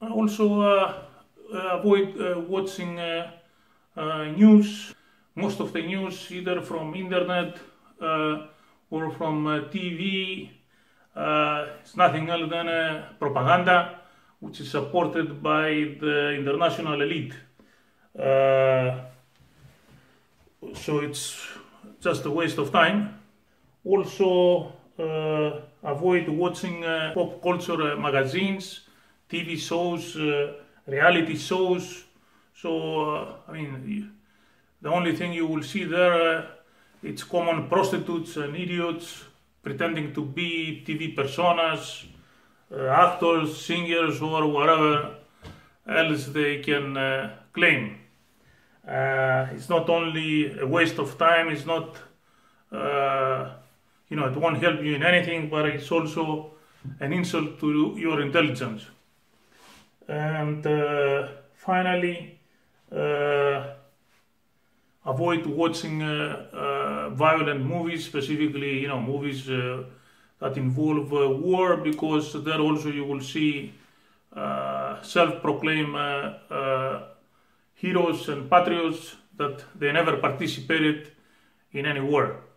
also uh, avoid watching news. Most of the news either from internet or from TV. it's nothing other than propaganda which is supported by the international elite. Uh, so it's just a waste of time. Also, uh, avoid watching uh, pop culture uh, magazines, TV shows, uh, reality shows. So, uh, I mean, the only thing you will see there, it's common prostitutes and idiots pretending to be TV personas, actors, singers, or whatever else they can claim. Uh, it's not only a waste of time, it's not, uh, you know, it won't help you in anything, but it's also an insult to your intelligence. And uh, finally, uh, avoid watching uh, uh, violent movies, specifically, you know, movies that involve war, because there also you will see self-proclaimed heroes and patriots that they never participated in any war.